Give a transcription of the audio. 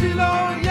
below.